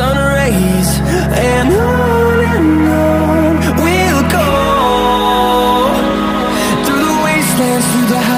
and on and on we'll go. Through the wastelands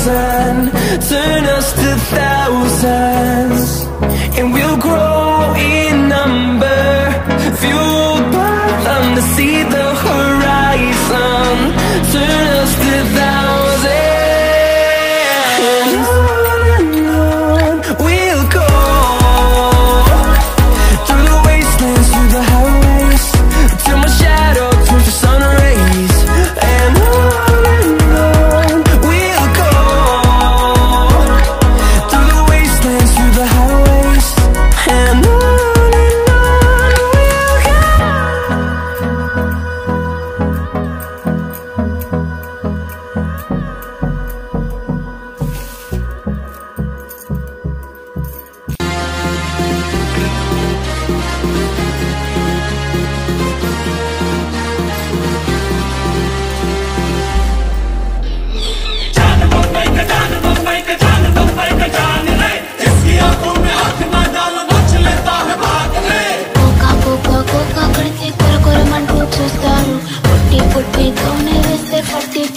Sun.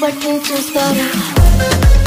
what you just